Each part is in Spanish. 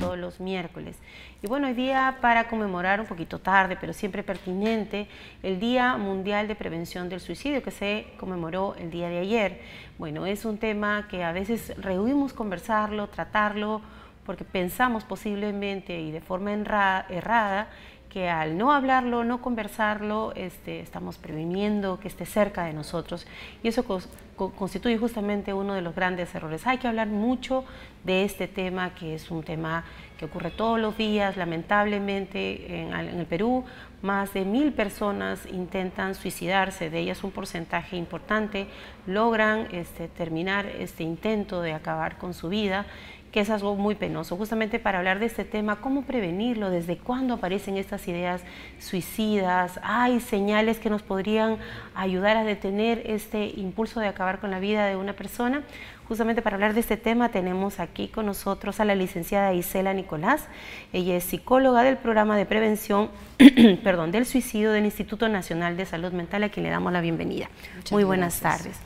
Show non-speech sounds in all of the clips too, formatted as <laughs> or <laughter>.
todos los miércoles. Y bueno, hoy día para conmemorar un poquito tarde, pero siempre pertinente, el Día Mundial de Prevención del Suicidio que se conmemoró el día de ayer. Bueno, es un tema que a veces rehuimos conversarlo, tratarlo, porque pensamos posiblemente y de forma errada que al no hablarlo, no conversarlo, este, estamos previniendo que esté cerca de nosotros. Y eso constituye justamente uno de los grandes errores. Hay que hablar mucho de este tema, que es un tema que ocurre todos los días, lamentablemente en, el Perú. Más de mil personas intentan suicidarse, de ellas un porcentaje importante logran este, terminar este intento de acabar con su vida que es algo muy penoso. Justamente para hablar de este tema, cómo prevenirlo, desde cuándo aparecen estas ideas suicidas, hay señales que nos podrían ayudar a detener este impulso de acabar con la vida de una persona. Justamente para hablar de este tema tenemos aquí con nosotros a la licenciada Isela Nicolás. Ella es psicóloga del programa de prevención <clears throat> perdón, del suicidio del Instituto Nacional de Salud Mental, a quien le damos la bienvenida. Muy buenas tardes.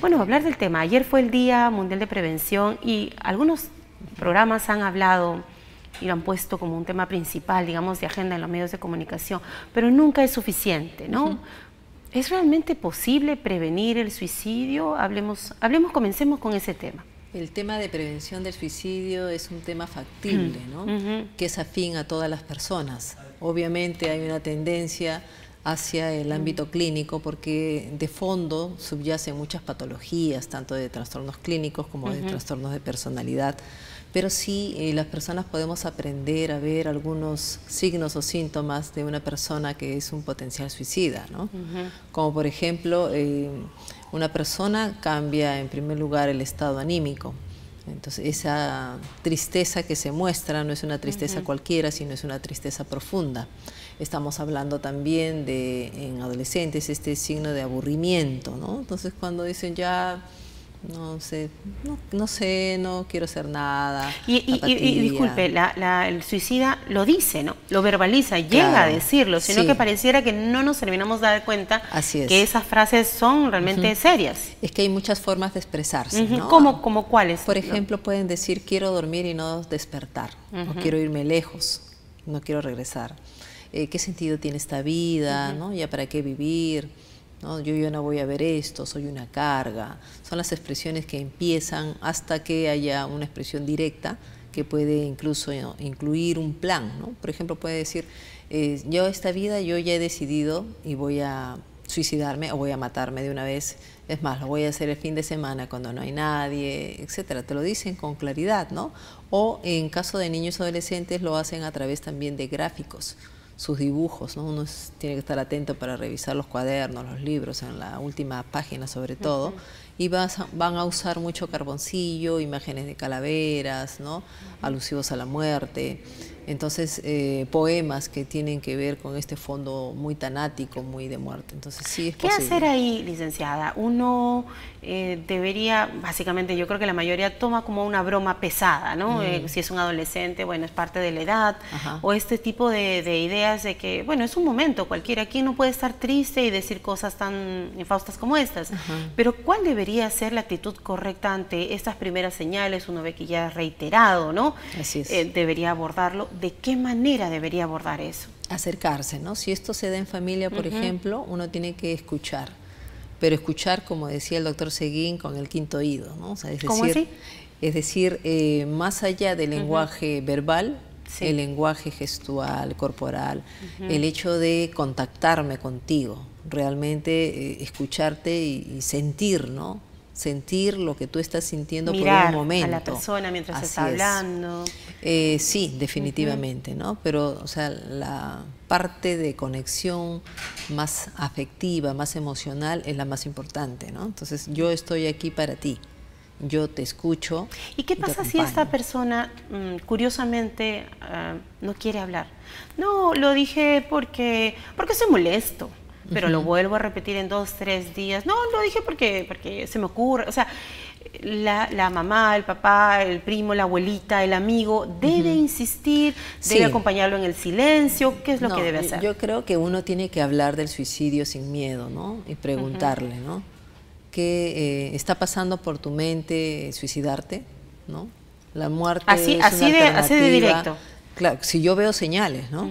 Bueno, hablar del tema. Ayer fue el Día Mundial de Prevención y algunos programas han hablado y lo han puesto como un tema principal, digamos, de agenda en los medios de comunicación, pero nunca es suficiente, ¿no? ¿Es realmente posible prevenir el suicidio? Hablemos, hablemos, comencemos con ese tema. El tema de prevención del suicidio es un tema factible, ¿no? Que es afín a todas las personas. Obviamente hay una tendencia hacia el ámbito clínico porque de fondo subyacen muchas patologías, tanto de trastornos clínicos como de trastornos de personalidad pero sí eh, las personas podemos aprender a ver algunos signos o síntomas de una persona que es un potencial suicida, ¿no? Como por ejemplo, eh, una persona cambia en primer lugar el estado anímico. Entonces, esa tristeza que se muestra no es una tristeza cualquiera, sino es una tristeza profunda. Estamos hablando también de, en adolescentes, este signo de aburrimiento, ¿no? Entonces, cuando dicen ya no sé, no, sé, no quiero hacer nada. Y, disculpe, el suicida lo dice, ¿no? Lo verbaliza, llega a decirlo, sino que pareciera que no nos terminamos de dar cuenta que esas frases son realmente serias. Es que hay muchas formas de expresarse, ¿no? ¿Cómo, como cuáles? Por ejemplo, pueden decir quiero dormir y no despertar, o quiero irme lejos, no quiero regresar. Eh, ¿Qué sentido tiene esta vida? ¿no? ¿Ya para qué vivir? ¿No? Yo no voy a ver esto, soy una carga. Son las expresiones que empiezan hasta que haya una expresión directa que puede incluso incluir un plan. Por ejemplo, puede decir, eh, yo esta vida yo ya he decidido y voy a suicidarme o voy a matarme de una vez. Es más, lo voy a hacer el fin de semana cuando no hay nadie, etcétera. Te lo dicen con claridad, ¿no? O en caso de niños adolescentes lo hacen a través también de gráficos sus dibujos, ¿no? Uno tiene que estar atento para revisar los cuadernos, los libros, en la última página sobre todo, y vas van a usar mucho carboncillo, imágenes de calaveras, ¿no? Alusivos a la muerte. Entonces, eh, poemas que tienen que ver con este fondo muy tanático, muy de muerte. Entonces, sí es ¿Qué hacer ahí, licenciada? Uno eh, debería, básicamente, yo creo que la mayoría toma como una broma pesada, ¿no? Mm. Eh, si es un adolescente, bueno, es parte de la edad, o este tipo de, ideas de que, bueno, es un momento, cualquiera aquí no puede estar triste y decir cosas tan infaustas como estas. Pero, ¿cuál debería ser la actitud correcta ante estas primeras señales? Uno ve que ya es reiterado, ¿no? Así es. debería abordarlo ¿de qué manera debería abordar eso? Acercarse, ¿no? Si esto se da en familia, por ejemplo, uno tiene que escuchar, pero escuchar, como decía el doctor Seguín, con el quinto oído, ¿no? es decir, ¿Cómo así? Es decir, eh, más allá del lenguaje verbal, el lenguaje gestual, corporal, el hecho de contactarme contigo, realmente eh, escucharte y, sentir, ¿no? Sentir lo que tú estás sintiendo por un momento. a la persona mientras está hablando. Eh, sí, definitivamente, ¿no? Pero, o sea, la parte de conexión más afectiva, más emocional, es la más importante, ¿no? Entonces, yo estoy aquí para ti. Yo te escucho. ¿Y qué pasa si esta persona, mm, curiosamente, ah, no quiere hablar? No, lo dije porque, porque estoy molesto pero lo vuelvo a repetir en dos, tres días. No, lo dije porque, porque se me ocurre. O sea, la, la, mamá, el papá, el primo, la abuelita, el amigo, debe insistir, debe acompañarlo en el silencio. ¿Qué es lo que debe hacer? Yo creo que uno tiene que hablar del suicidio sin miedo, ¿no? Y preguntarle, ¿no? que eh, está pasando por tu mente suicidarte, ¿no? La muerte así, es así, de, así de directo. Claro, si yo veo señales, ¿no?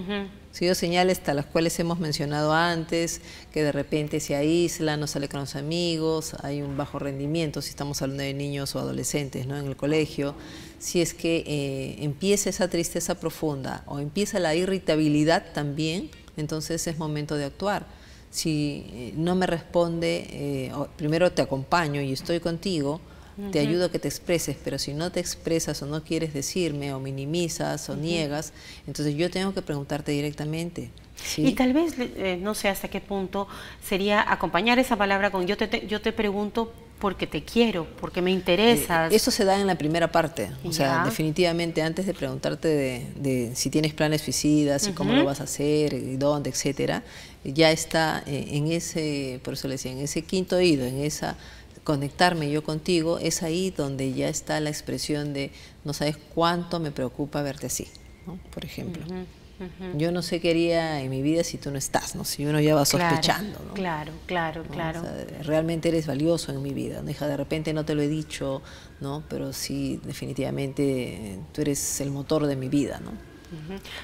Si veo señales hasta las cuales hemos mencionado antes, que de repente se aísla, no sale con los amigos, hay un bajo rendimiento, si estamos hablando de niños o adolescentes ¿no? en el colegio, si es que eh, empieza esa tristeza profunda o empieza la irritabilidad también, entonces es momento de actuar. Si eh, no me responde, eh, primero te acompaño y estoy contigo, te ayudo a que te expreses, pero si no te expresas o no quieres decirme o minimizas o niegas, entonces yo tengo que preguntarte directamente. Y tal vez, eh, no sé hasta qué punto, sería acompañar esa palabra con yo te, yo te pregunto porque te quiero, porque me interesas. Eh, eso se da en la primera parte. O sea, definitivamente antes de preguntarte de, si tienes planes suicidas y cómo lo vas a hacer, y dónde, etcétera, ya está eh, en ese, por eso le decía, en ese quinto oído, en esa conectarme yo contigo, es ahí donde ya está la expresión de no sabes cuánto me preocupa verte así, por ejemplo. Yo no sé qué haría en mi vida si tú no estás, ¿no? Si uno ya va sospechando, Claro, claro, claro. realmente eres valioso en mi vida, ¿no? de repente no te lo he dicho, ¿no? Pero sí, definitivamente tú eres el motor de mi vida, ¿no?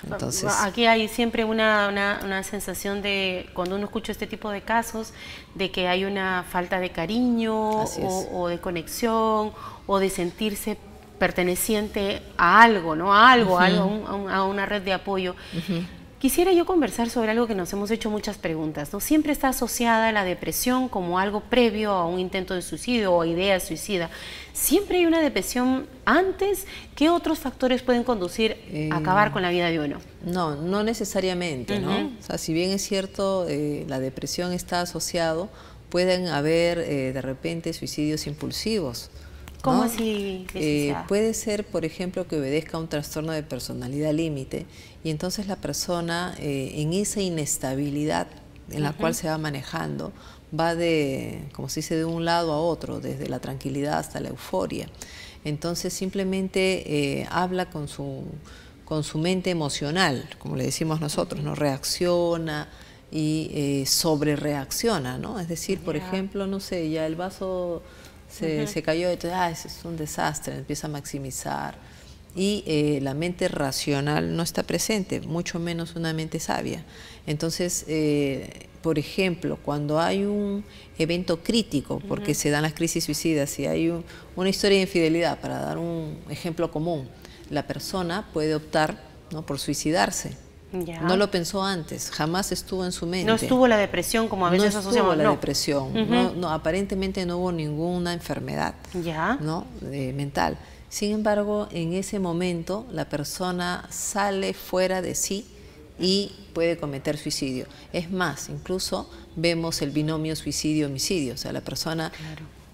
Entonces, Aquí hay siempre una, una, sensación de, cuando uno escucha este tipo de casos, de que hay una falta de cariño o, de conexión o de sentirse perteneciente a algo, ¿no? A algo, a, algo a, una red de apoyo. Quisiera yo conversar sobre algo que nos hemos hecho muchas preguntas, ¿no? Siempre está asociada la depresión como algo previo a un intento de suicidio o idea suicida. ¿Siempre hay una depresión antes? ¿Qué otros factores pueden conducir a acabar con la vida de uno? No, no necesariamente, ¿no? O sea, si bien es cierto, eh, la depresión está asociado, pueden haber eh, de repente suicidios impulsivos. ¿Cómo así? Eh, puede ser, por ejemplo, que obedezca a un trastorno de personalidad límite y entonces la persona eh, en esa inestabilidad en la cual se va manejando va de, como se dice, de un lado a otro, desde la tranquilidad hasta la euforia. Entonces simplemente eh, habla con su, con su mente emocional, como le decimos nosotros, no reacciona y sobre reacciona, ¿no? Es decir, por ejemplo, no sé, ya el vaso se, se cayó, entonces, ah, es un desastre, empieza a maximizar. Y eh, la mente racional no está presente, mucho menos una mente sabia. Entonces, eh, por ejemplo, cuando hay un evento crítico, porque se dan las crisis suicidas, si hay una historia de infidelidad, para dar un ejemplo común, la persona puede optar ¿no? por suicidarse no lo pensó antes, jamás estuvo en su mente. No estuvo la depresión como a veces no asociamos. No la depresión, no, aparentemente no hubo ninguna enfermedad ya. ¿no? mental. Sin embargo, en ese momento la persona sale fuera de sí y puede cometer suicidio. Es más, incluso vemos el binomio suicidio-homicidio, o sea, la persona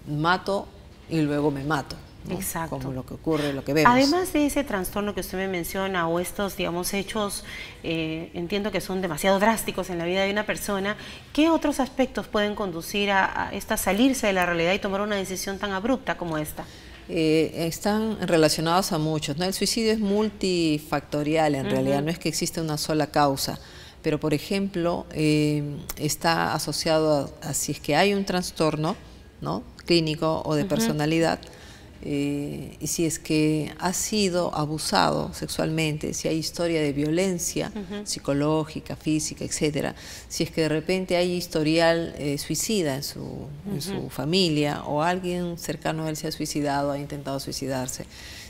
mato y luego me mato. Exacto. Como lo que ocurre, lo que vemos. Además de ese trastorno que usted me menciona o estos, digamos, hechos, eh, entiendo que son demasiado drásticos en la vida de una persona, ¿qué otros aspectos pueden conducir a, esta salirse de la realidad y tomar una decisión tan abrupta como esta? Eh, están relacionados a muchos. ¿no? El suicidio es multifactorial, en realidad, no es que exista una sola causa pero por ejemplo eh, está asociado a, si es que hay un trastorno ¿no? clínico o de personalidad, eh, y si es que ha sido abusado sexualmente, si hay historia de violencia psicológica, física, etcétera, si es que de repente hay historial eh, suicida en su, en su familia o alguien cercano a él se ha suicidado, ha intentado suicidarse,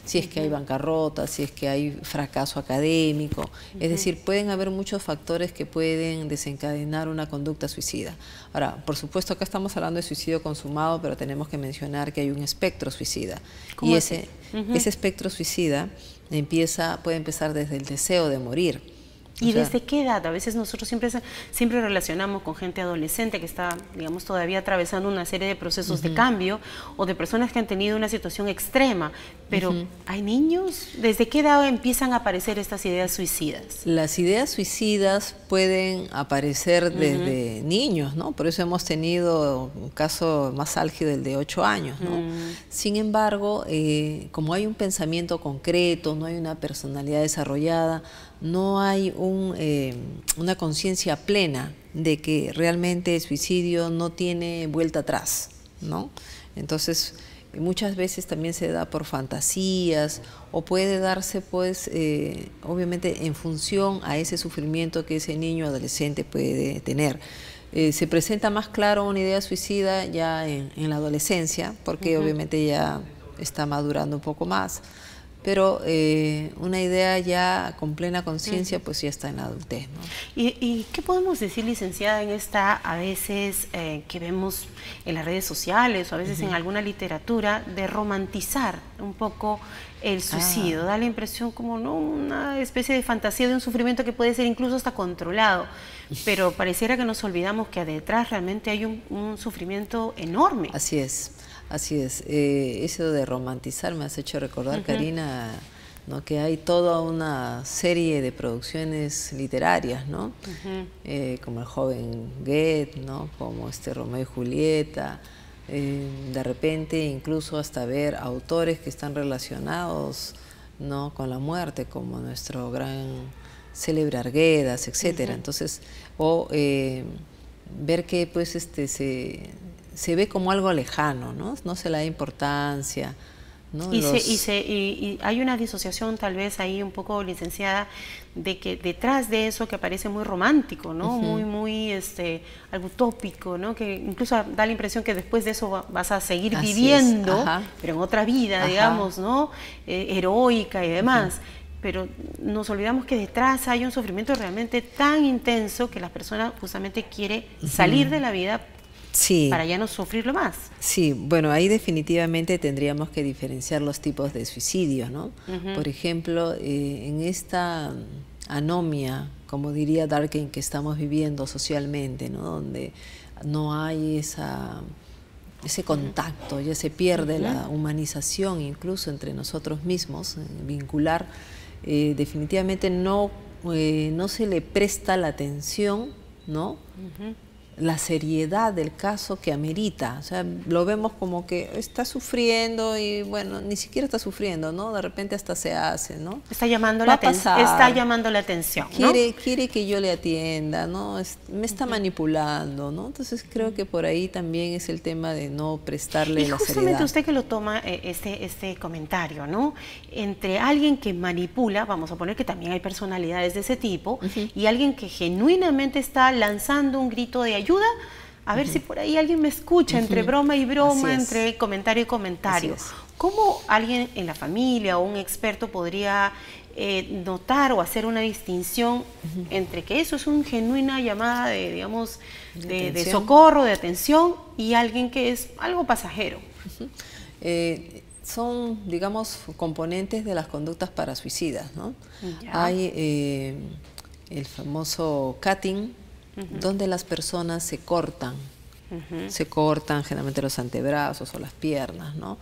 si es que hay bancarrota, si es que hay fracaso académico. Es decir, pueden haber muchos factores que pueden desencadenar una conducta suicida. Ahora, por supuesto, acá estamos hablando de suicidio consumado, pero tenemos que mencionar que hay un espectro suicida. Y ese, ese espectro suicida empieza, puede empezar desde el deseo de morir ¿Y desde qué edad? A veces nosotros siempre, siempre relacionamos con gente adolescente que está, digamos, todavía atravesando una serie de procesos de cambio o de personas que han tenido una situación extrema. Pero, ¿hay niños? ¿Desde qué edad empiezan a aparecer estas ideas suicidas? Las ideas suicidas pueden aparecer desde niños, ¿no? Por eso hemos tenido un caso más álgido, el de 8 años, ¿no? Sin embargo, eh, como hay un pensamiento concreto, no hay una personalidad desarrollada, no hay eh, una conciencia plena de que realmente el suicidio no tiene vuelta atrás. ¿no? Entonces, muchas veces también se da por fantasías o puede darse pues eh, obviamente en función a ese sufrimiento que ese niño adolescente puede tener. Eh, se presenta más claro una idea suicida ya en, la adolescencia porque obviamente ya está madurando un poco más pero eh, una idea ya con plena conciencia pues ya está en la adultez. ¿Y, qué podemos decir, licenciada, en esta a veces eh, que vemos en las redes sociales o a veces en alguna literatura de romantizar un poco el ah. suicidio? Da la impresión como ¿no? una especie de fantasía de un sufrimiento que puede ser incluso hasta controlado, pero pareciera que nos olvidamos que detrás realmente hay un, un sufrimiento enorme. Así es. Así es, eh, eso de romantizar me has hecho recordar, Karina, ¿no? que hay toda una serie de producciones literarias, ¿no? Eh, como el joven Goethe, ¿no? como este Romeo y Julieta, eh, de repente incluso hasta ver autores que están relacionados ¿no? con la muerte, como nuestro gran célebre Arguedas, etcétera. Entonces, o ver que pues este se se ve como algo lejano, ¿no? No se le da importancia. ¿no? Y, se, y, hay una disociación tal vez ahí un poco licenciada de que detrás de eso que parece muy romántico, ¿no? Muy, muy, este, algo utópico, ¿no? Que incluso da la impresión que después de eso vas a seguir viviendo, pero en otra vida, digamos, ¿no? Eh, heroica y demás. Pero nos olvidamos que detrás hay un sufrimiento realmente tan intenso que la persona justamente quiere salir de la vida sí. para ya no sufrirlo más. Sí, bueno, ahí definitivamente tendríamos que diferenciar los tipos de suicidio, ¿no? Por ejemplo, eh, en esta anomia, como diría Darkin, que estamos viviendo socialmente, ¿no? Donde no hay esa ese contacto, ya se pierde la humanización incluso entre nosotros mismos, eh, vincular, eh, definitivamente no, no se le presta la atención, ¿no? La seriedad del caso que amerita. O sea, lo vemos como que está sufriendo y bueno, ni siquiera está sufriendo, ¿no? De repente hasta se hace, ¿no? Está llamando, la, está llamando la atención. Quiere, quiere que yo le atienda, ¿no? me está manipulando, ¿no? Entonces creo que por ahí también es el tema de no prestarle y la justamente usted que lo toma eh, este, este comentario, ¿no? Entre alguien que manipula, vamos a poner que también hay personalidades de ese tipo, y alguien que genuinamente está lanzando un grito de ayuda, a ver si por ahí alguien me escucha, entre broma y broma, entre comentario y comentario. ¿Cómo alguien en la familia o un experto podría eh, notar o hacer una distinción entre que eso es una genuina llamada de, digamos, de, socorro, de atención, y alguien que es algo pasajero? Eh, son, digamos, componentes de las conductas para suicidas, ¿no? Hay eh, el famoso cutting, donde las personas se cortan, se cortan generalmente los antebrazos o las piernas, ¿no?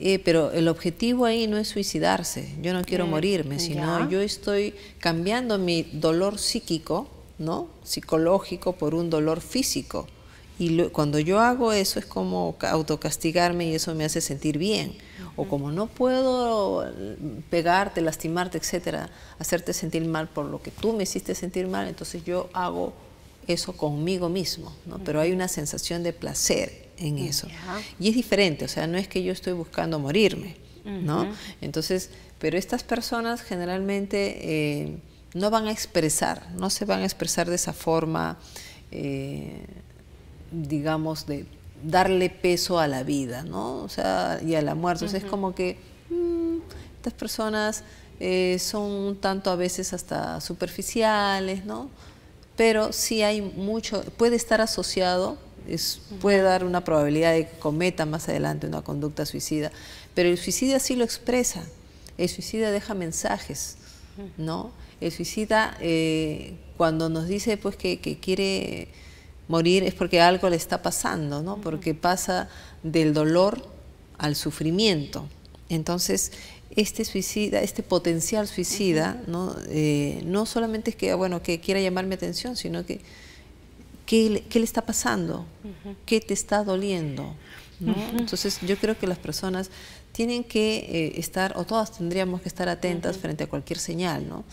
Eh, pero el objetivo ahí no es suicidarse, yo no quiero morirme, sino yo estoy cambiando mi dolor psíquico, ¿no? psicológico por un dolor físico. Y cuando yo hago eso es como autocastigarme y eso me hace sentir bien. O como no puedo pegarte, lastimarte, etcétera, hacerte sentir mal por lo que tú me hiciste sentir mal, entonces yo hago eso conmigo mismo, ¿no? pero hay una sensación de placer en eso. Y es diferente, o sea, no es que yo estoy buscando morirme, ¿no? Entonces, pero estas personas generalmente eh, no van a expresar, no se van a expresar de esa forma, eh, digamos, de darle peso a la vida, ¿no? O sea, y a la muerte. es como que mm, estas personas eh, son un tanto a veces hasta superficiales, ¿no? Pero sí hay mucho, puede estar asociado, es, puede dar una probabilidad de que cometa más adelante una conducta suicida, pero el suicida sí lo expresa, el suicida deja mensajes, ¿no? El suicida eh, cuando nos dice pues que, quiere morir es porque algo le está pasando, ¿no? Porque pasa del dolor al sufrimiento. Entonces, este suicida, este potencial suicida, ¿no? Eh, no solamente es que, bueno, que quiera llamar mi atención, sino que ¿qué, le está pasando? ¿Qué te está doliendo? Entonces yo creo que las personas tienen que eh, estar, o todas tendríamos que estar atentas frente a cualquier señal, ¿no?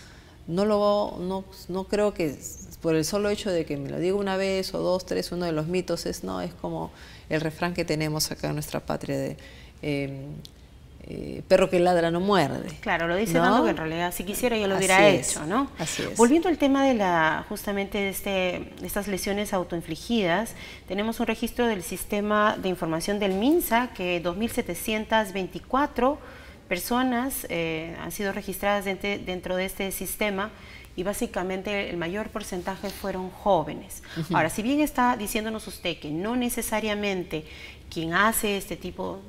no lo no, no creo que por el solo hecho de que me lo diga una vez o dos, tres, uno de los mitos es no, es como el refrán que tenemos acá en nuestra patria de em, eh, perro que ladra no muerde. Claro, lo dice dando que en realidad si quisiera yo lo hubiera hecho, ¿no? Así es. Volviendo al tema de la justamente de, este, estas lesiones autoinfligidas, tenemos un registro del sistema de información del MINSA que 2.724 personas eh, han sido registradas dentro, de este sistema y básicamente el mayor porcentaje fueron jóvenes. Ahora, si bien está diciéndonos usted que no necesariamente quien hace este tipo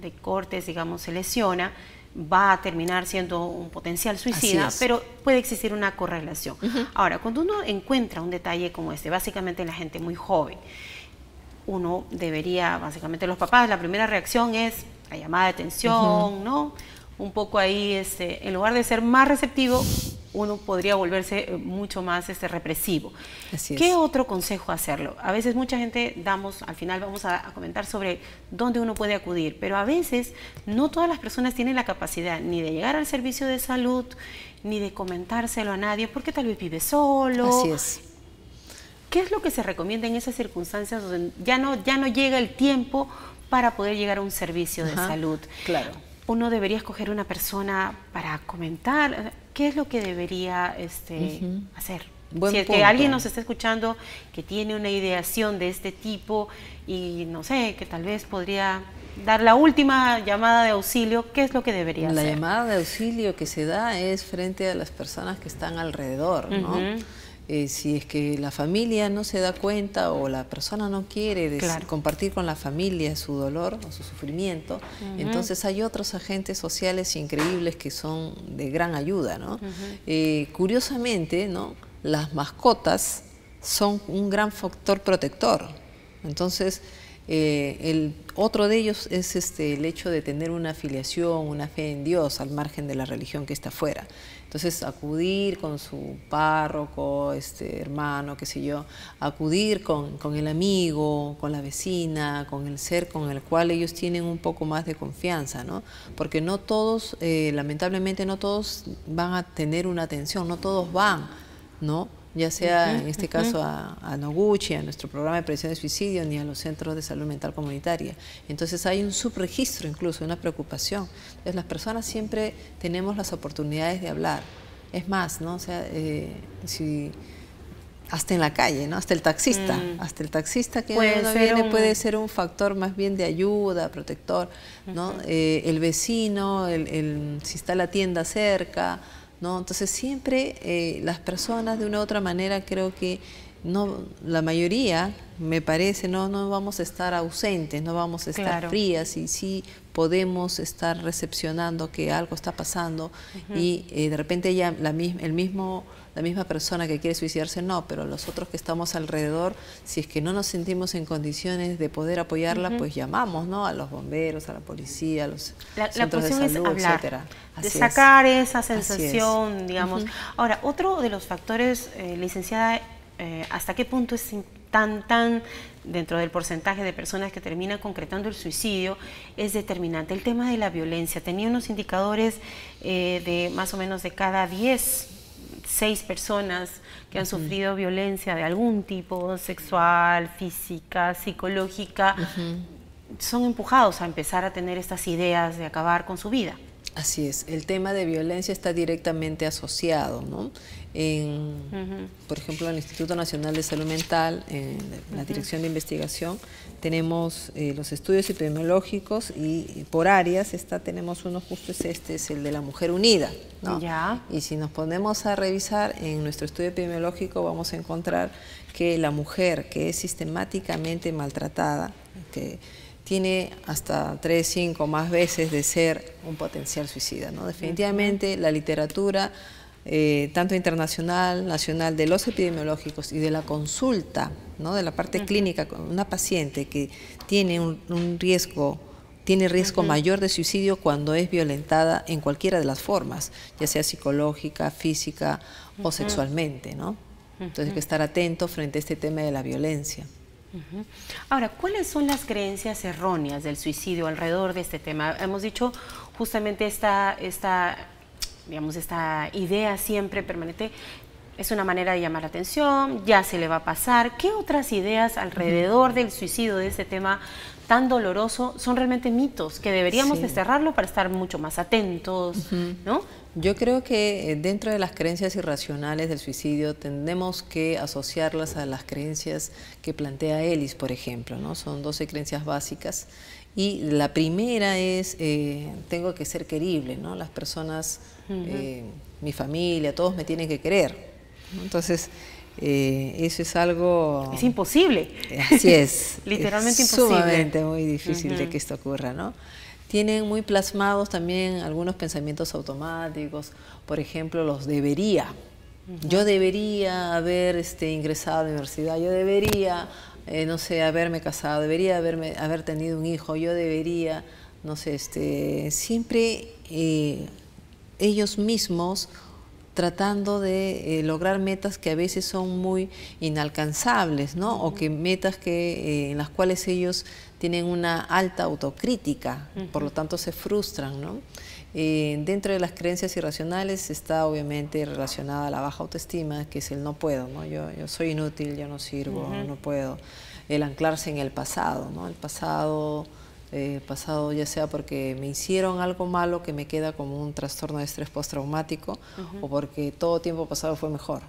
de cortes, digamos, se lesiona, va a terminar siendo un potencial suicida, pero puede existir una correlación. Ahora, cuando uno encuentra un detalle como este, básicamente la gente muy joven, uno debería, básicamente los papás, la primera reacción es la llamada de atención, ¿no? Un poco ahí, este, en lugar de ser más receptivo, uno podría volverse eh, mucho más este, represivo. ¿Qué otro consejo hacerlo? A veces mucha gente damos, al final vamos a, comentar sobre dónde uno puede acudir, pero a veces no todas las personas tienen la capacidad ni de llegar al servicio de salud, ni de comentárselo a nadie, porque tal vez vive solo. Así es. ¿Qué es lo que se recomienda en esas circunstancias donde ya no, ya no llega el tiempo para poder llegar a un servicio de salud? Claro. Uno debería escoger una persona para comentar ¿qué es lo que debería este, hacer? si es que alguien nos está escuchando que tiene una ideación de este tipo y no sé, que tal vez podría dar la última llamada de auxilio, ¿qué es lo que debería hacer? La llamada de auxilio que se da es frente a las personas que están alrededor, ¿no? Eh, si es que la familia no se da cuenta o la persona no quiere compartir con la familia su dolor o su sufrimiento, entonces hay otros agentes sociales increíbles que son de gran ayuda. ¿no? Eh, curiosamente, ¿no? las mascotas son un gran factor protector. Entonces, eh, el otro de ellos es este, el hecho de tener una afiliación, una fe en Dios, al margen de la religión que está afuera. Entonces, acudir con su párroco, este, hermano, qué sé yo, acudir con, el amigo, con la vecina, con el ser con el cual ellos tienen un poco más de confianza, ¿no? Porque no todos, eh, lamentablemente, no todos van a tener una atención, no todos van, ¿no? Ya sea en este caso a, Noguchi, a nuestro programa de prevención de suicidio, ni a los centros de salud mental comunitaria. Entonces hay un subregistro incluso, una preocupación. Entonces las personas siempre tenemos las oportunidades de hablar. Es más, ¿no? O sea, eh, si hasta en la calle, ¿no? Hasta el taxista, mm. hasta el taxista que puede viene puede ser un factor más bien de ayuda, protector, ¿no? Eh, el vecino, el, si está la tienda cerca, ¿no? Entonces siempre eh, las personas de una u otra manera creo que no, la mayoría, me parece, no, no vamos a estar ausentes, no vamos a estar frías y sí podemos estar recepcionando que algo está pasando y eh, de repente ya la, el mismo la misma persona que quiere suicidarse no, pero los otros que estamos alrededor, si es que no nos sentimos en condiciones de poder apoyarla, pues llamamos ¿no? a los bomberos, a la policía, a los centros de salud, etcétera. de sacar esa sensación, digamos. Ahora, otro de los factores, eh, licenciada, eh, ¿hasta qué punto es tan, tan dentro del porcentaje de personas que terminan concretando el suicidio es determinante. El tema de la violencia, tenía unos indicadores eh, de más o menos de cada 10 seis personas que han sufrido violencia de algún tipo, sexual, física, psicológica, son empujados a empezar a tener estas ideas de acabar con su vida. Así es, el tema de violencia está directamente asociado, ¿no? En, Por ejemplo, en el Instituto Nacional de Salud Mental, en la Dirección de Investigación, tenemos eh, los estudios epidemiológicos y, por áreas está, tenemos uno justo es este, es el de la mujer unida, ¿no? Ya. Y si nos ponemos a revisar en nuestro estudio epidemiológico vamos a encontrar que la mujer que es sistemáticamente maltratada, que tiene hasta tres, cinco más veces de ser un potencial suicida. ¿no? Definitivamente la literatura, eh, tanto internacional, nacional, de los epidemiológicos y de la consulta, ¿no? de la parte clínica con una paciente que tiene un, riesgo tiene riesgo mayor de suicidio cuando es violentada en cualquiera de las formas, ya sea psicológica, física o sexualmente, ¿no? Entonces hay que estar atento frente a este tema de la violencia. Ahora, ¿cuáles son las creencias erróneas del suicidio alrededor de este tema? Hemos dicho justamente esta, esta digamos, esta idea siempre permanente, es una manera de llamar la atención, ya se le va a pasar. ¿Qué otras ideas alrededor del suicidio, de este tema tan doloroso, son realmente mitos que deberíamos desterrarlo para estar mucho más atentos, ¿no? Yo creo que eh, dentro de las creencias irracionales del suicidio tendemos que asociarlas a las creencias que plantea Ellis, por ejemplo, ¿no? Son 12 creencias básicas y la primera es, eh, tengo que ser querible, ¿no? Las personas, eh, mi familia, todos me tienen que querer. Entonces, eh, eso es algo... Es imposible. Así es. <laughs> Literalmente imposible. Sumamente muy difícil de que esto ocurra, ¿no? Tienen muy plasmados también algunos pensamientos automáticos, por ejemplo, los debería. Yo debería haber este, ingresado a la universidad, yo debería, eh, no sé, haberme casado, debería haberme, haber tenido un hijo, yo debería, no sé, este, siempre eh, ellos mismos tratando de eh, lograr metas que a veces son muy inalcanzables, ¿no? O que metas que, eh, en las cuales ellos tienen una alta autocrítica, por lo tanto se frustran, ¿no? Eh, dentro de las creencias irracionales está obviamente relacionada a la baja autoestima, que es el no puedo, ¿no? Yo, yo soy inútil, yo no sirvo, no puedo. El anclarse en el pasado, ¿no? El pasado eh, pasado ya sea porque me hicieron algo malo que me queda como un trastorno de estrés postraumático o porque todo tiempo pasado fue mejor.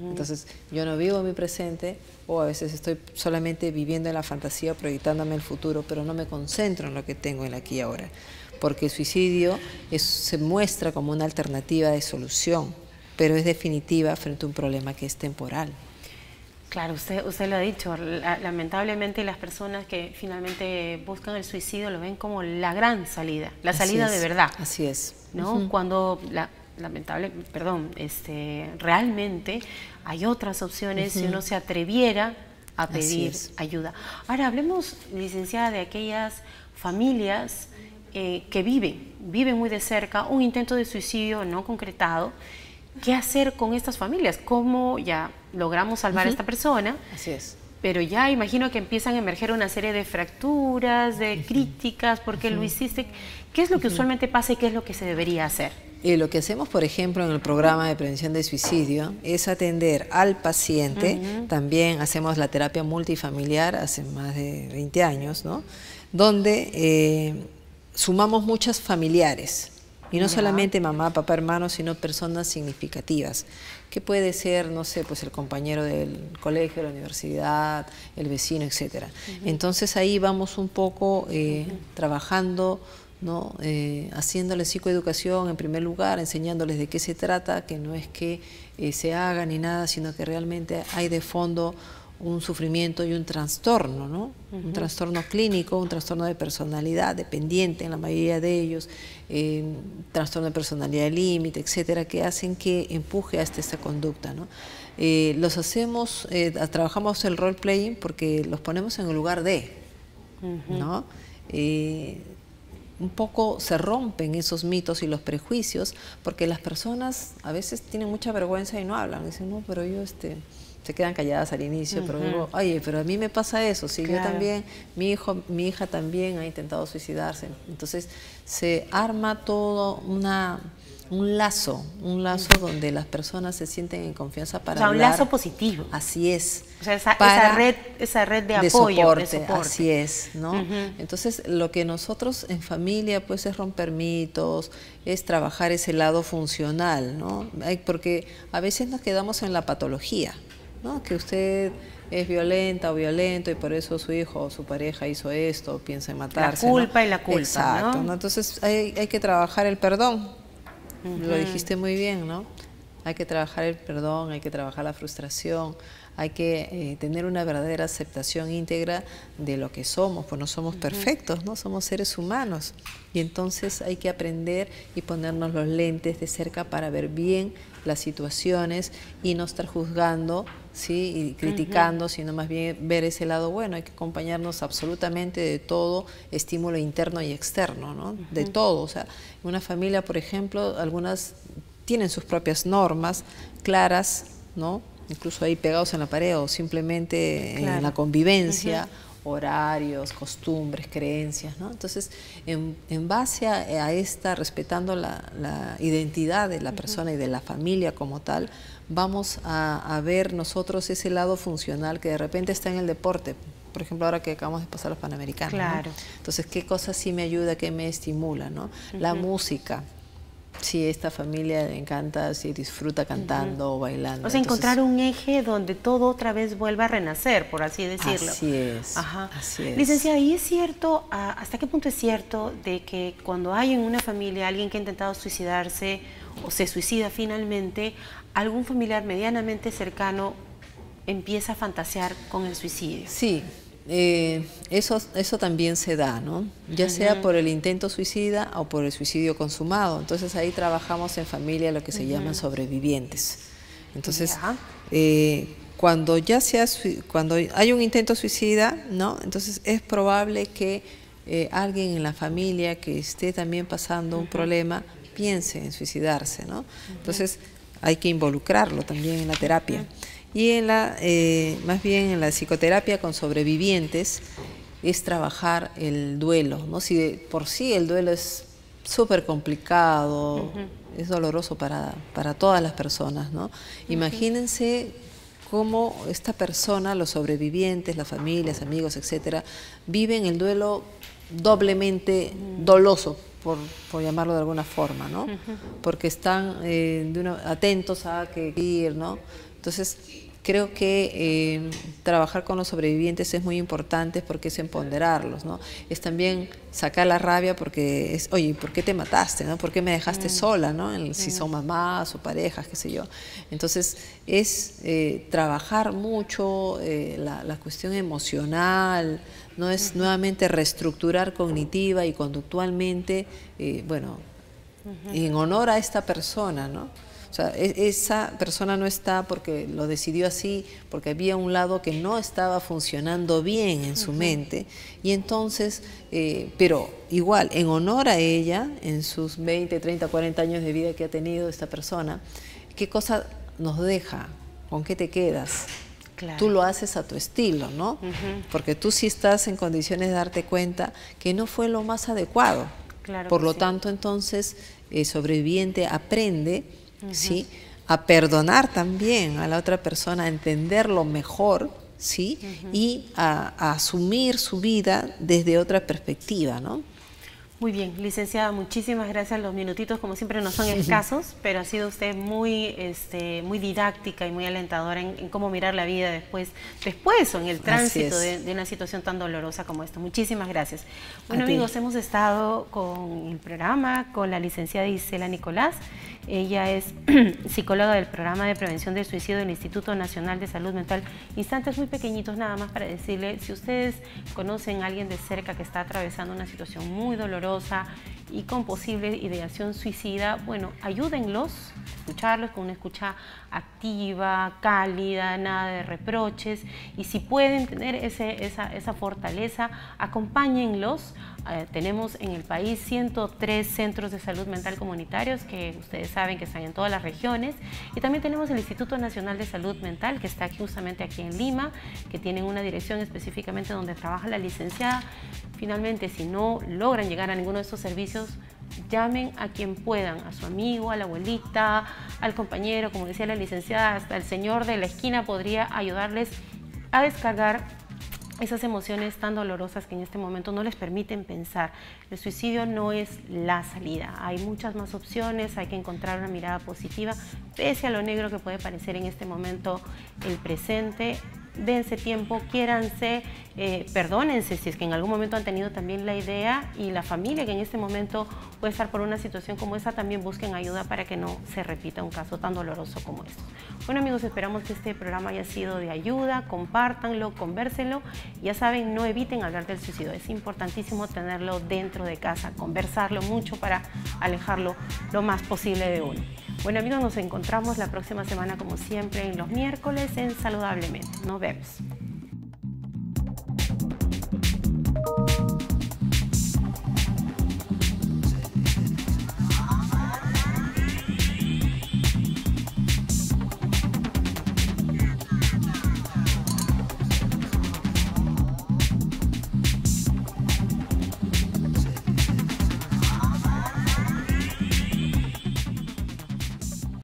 Entonces yo no vivo mi presente o a veces estoy solamente viviendo en la fantasía proyectándome el futuro, pero no me concentro en lo que tengo en aquí y ahora, porque el suicidio se muestra como una alternativa de solución, pero es definitiva frente a un problema que es temporal. Claro, usted, usted lo ha dicho, lamentablemente las personas que finalmente buscan el suicidio lo ven como la gran salida, la salida de verdad. Así es. ¿no? Cuando la, lamentable, perdón, este, realmente hay otras opciones si uno se atreviera a pedir ayuda. Ahora hablemos, licenciada, de aquellas familias eh, que viven, viven muy de cerca un intento de suicidio no concretado ¿qué hacer con estas familias? ¿Cómo ya logramos salvar a esta persona? Así es. Pero ya imagino que empiezan a emerger una serie de fracturas, de críticas, porque lo hiciste. ¿Qué es lo que usualmente pasa y qué es lo que se debería hacer? Y lo que hacemos, por ejemplo, en el programa de prevención de suicidio es atender al paciente. También hacemos la terapia multifamiliar hace más de 20 años, ¿no? Donde eh, sumamos muchas familiares y no solamente mamá, papá, hermano, sino personas significativas, que puede ser, no sé, pues el compañero del colegio, la universidad, el vecino, etcétera. Entonces ahí vamos un poco eh, trabajando, ¿no? Eh, haciéndoles psicoeducación en primer lugar, enseñándoles de qué se trata, que no es que eh, se haga ni nada, sino que realmente hay de fondo un sufrimiento y un trastorno, ¿no? Un trastorno clínico, un trastorno de personalidad dependiente en la mayoría de ellos, eh, trastorno de personalidad límite, etcétera, que hacen que empuje hasta esta conducta, ¿no? Eh, los hacemos, eh, trabajamos el role playing porque los ponemos en el lugar de, ¿no? un poco se rompen esos mitos y los prejuicios porque las personas a veces tienen mucha vergüenza y no hablan, dicen, no, pero yo este se quedan calladas al inicio, pero digo, oye, pero a mí me pasa eso, sí, yo también, mi hijo, mi hija también ha intentado suicidarse. Entonces se arma todo una un lazo, un lazo donde las personas se sienten en confianza para o sea, un lazo positivo. Así es. O sea, esa, red, esa red de apoyo, soporte, así es, ¿no? Entonces, lo que nosotros en familia, pues, es romper mitos, es trabajar ese lado funcional, ¿no? Porque a veces nos quedamos en la patología, que usted es violenta o violento y por eso su hijo o su pareja hizo esto, piensa en matarse. La culpa y la culpa. Exacto, entonces hay, que trabajar el perdón. Lo dijiste muy bien, ¿no? Hay que trabajar el perdón, hay que trabajar la frustración, hay que eh, tener una verdadera aceptación íntegra de lo que somos, pues no somos perfectos, ¿no? Somos seres humanos. Y entonces hay que aprender y ponernos los lentes de cerca para ver bien las situaciones y no estar juzgando ¿sí? y criticando, sino más bien ver ese lado bueno. Hay que acompañarnos absolutamente de todo estímulo interno y externo, ¿no? de todo. O sea, una familia, por ejemplo, algunas tienen sus propias normas claras, ¿no? incluso ahí pegados en la pared o simplemente en la convivencia horarios, costumbres, creencias, ¿no? Entonces, en, base a, esta, respetando la, identidad de la persona y de la familia como tal, vamos a, ver nosotros ese lado funcional que de repente está en el deporte, por ejemplo, ahora que acabamos de pasar los Panamericanos. Claro. Entonces, ¿qué cosas sí me ayuda, qué me estimula? ¿no? La música. Si esta familia le encanta, si disfruta cantando o bailando. O sea, encontrar un eje donde todo otra vez vuelva a renacer, por así decirlo. Así es. Ajá. Así es. Licenciada, ¿y es cierto, hasta qué punto es cierto de que cuando hay en una familia alguien que ha intentado suicidarse o se suicida finalmente, algún familiar medianamente cercano empieza a fantasear con el suicidio? Sí, eh, eso, eso también se da, ¿no? Ya sea por el intento suicida o por el suicidio consumado. Entonces ahí trabajamos en familia lo que se llaman sobrevivientes. Entonces, eh, cuando ya sea, cuando hay un intento suicida, ¿no? Entonces es probable que eh, alguien en la familia que esté también pasando un problema piense en suicidarse, ¿no? Entonces hay que involucrarlo también en la terapia. Y en la, eh, más bien en la psicoterapia con sobrevivientes es trabajar el duelo, ¿no? Si por sí el duelo es súper complicado, es doloroso para, para, todas las personas, ¿no? Imagínense cómo esta persona, los sobrevivientes, las familias, amigos, etcétera, viven el duelo doblemente doloso, por, por, llamarlo de alguna forma, ¿no? Porque están eh, atentos a que ir, ¿no? Entonces, Creo que eh, trabajar con los sobrevivientes es muy importante porque es empoderarlos, ¿no? Es también sacar la rabia porque es, oye, ¿por qué te mataste? ¿no? ¿Por qué me dejaste mm. sola? ¿no? Si son mamás o parejas, qué sé yo. Entonces, es eh, trabajar mucho eh, la, cuestión emocional, no es nuevamente reestructurar cognitiva y conductualmente, bueno, en honor a esta persona, ¿no? O sea, e, esa persona no está porque lo decidió así, porque había un lado que no estaba funcionando bien en su mente. Y entonces, eh, pero igual, en honor a ella, en sus 20, 30, 40 años de vida que ha tenido esta persona, ¿qué cosa nos deja? ¿Con qué te quedas? Tú lo haces a tu estilo, ¿no? Porque tú sí estás en condiciones de darte cuenta que no fue lo más adecuado. Por lo tanto, entonces, el sobreviviente aprende ¿sí? A perdonar también a la otra persona, a entenderlo mejor, ¿sí? Y a, a, asumir su vida desde otra perspectiva, ¿no? Muy bien, licenciada, muchísimas gracias. Los minutitos, como siempre, no son escasos, pero ha sido usted muy, este, muy didáctica y muy alentadora en, cómo mirar la vida después, después o en el tránsito de, una situación tan dolorosa como esta. Muchísimas gracias. Bueno, amigos, hemos estado con el programa, con la licenciada Isela Nicolás. Ella es <clears throat> psicóloga del programa de prevención del suicidio del Instituto Nacional de Salud Mental. Instantes muy pequeñitos nada más para decirle, si ustedes conocen a alguien de cerca que está atravesando una situación muy dolorosa, y con posible ideación suicida, bueno, ayúdenlos, escucharlos con una escucha activa, cálida, nada de reproches y si pueden tener ese, esa, esa fortaleza, acompáñenlos eh, tenemos en el país 103 centros de salud mental comunitarios que ustedes saben que están en todas las regiones y también tenemos el Instituto Nacional de Salud Mental que está justamente aquí en Lima, que tienen una dirección específicamente donde trabaja la licenciada. Finalmente, si no logran llegar a ninguno de estos servicios, llamen a quien puedan, a su amigo, a la abuelita, al compañero, como decía la licenciada, hasta el señor de la esquina podría ayudarles a descargar esas emociones tan dolorosas que en este momento no les permiten pensar. El suicidio no es la salida, hay muchas más opciones, hay que encontrar una mirada positiva, pese a lo negro que puede parecer en este momento el presente, dense tiempo, quiéranse, eh, perdónense si es que en algún momento han tenido también la idea y la familia que en este momento puede estar por una situación como esa, también busquen ayuda para que no se repita un caso tan doloroso como este. Bueno amigos, esperamos que este programa haya sido de ayuda, compártanlo, convérsenlo. Ya saben, no eviten hablar del suicidio, es importantísimo tenerlo dentro de casa, conversarlo mucho para alejarlo lo más posible de uno. Bueno amigos, nos encontramos la próxima semana como siempre en los miércoles en Saludablemente. Nos vemos.